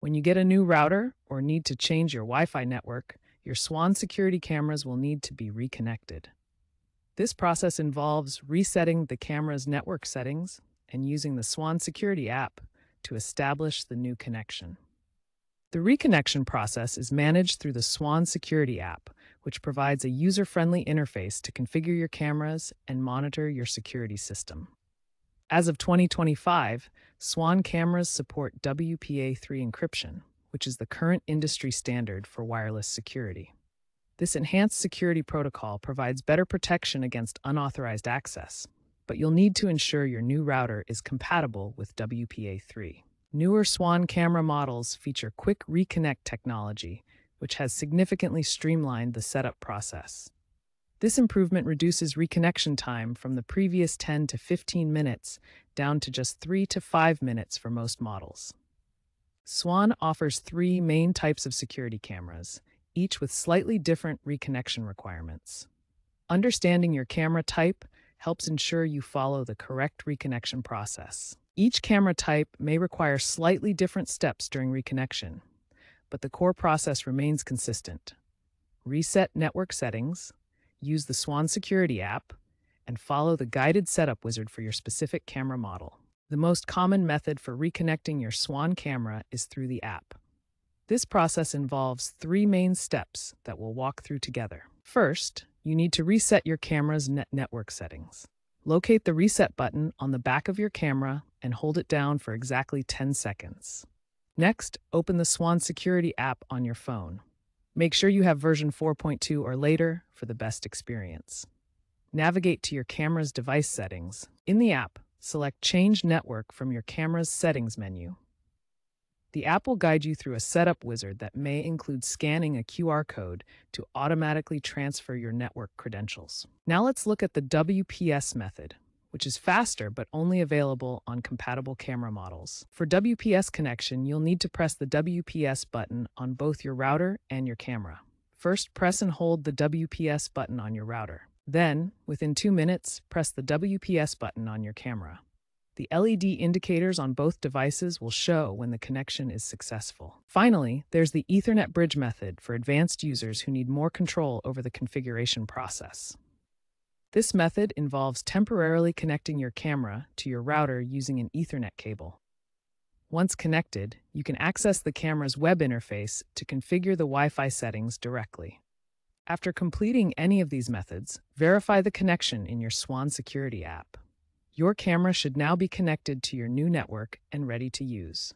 When you get a new router or need to change your Wi Fi network, your Swann security cameras will need to be reconnected. This process involves resetting the camera's network settings and using the Swann Security app to establish the new connection. The reconnection process is managed through the Swann Security app, which provides a user friendly interface to configure your cameras and monitor your security system. As of 2025, Swann cameras support WPA3 encryption, which is the current industry standard for wireless security. This enhanced security protocol provides better protection against unauthorized access, but you'll need to ensure your new router is compatible with WPA3. Newer Swann camera models feature quick reconnect technology, which has significantly streamlined the setup process. This improvement reduces reconnection time from the previous 10 to 15 minutes down to just 3 to 5 minutes for most models. Swann offers three main types of security cameras each with slightly different reconnection requirements. Understanding your camera type helps ensure you follow the correct reconnection process. Each camera type may require slightly different steps during reconnection, but the core process remains consistent. Reset network settings, use the Swann Security app, and follow the guided setup wizard for your specific camera model. The most common method for reconnecting your Swann camera is through the app. This process involves three main steps that we'll walk through together. First, you need to reset your camera's net network settings. Locate the reset button on the back of your camera and hold it down for exactly 10 seconds. Next, open the Swann Security app on your phone. Make sure you have version 4.2 or later for the best experience. Navigate to your camera's device settings. In the app, select Change Network from your camera's settings menu. The app will guide you through a setup wizard that may include scanning a QR code to automatically transfer your network credentials. Now let's look at the WPS method, which is faster but only available on compatible camera models. For WPS connection, you'll need to press the WPS button on both your router and your camera. First, press and hold the WPS button on your router. Then, within two minutes, press the WPS button on your camera. The LED indicators on both devices will show when the connection is successful. Finally, there's the Ethernet bridge method for advanced users who need more control over the configuration process. This method involves temporarily connecting your camera to your router using an Ethernet cable. Once connected, you can access the camera's web interface to configure the Wi Fi settings directly. After completing any of these methods, verify the connection in your Swann Security app. Your camera should now be connected to your new network and ready to use.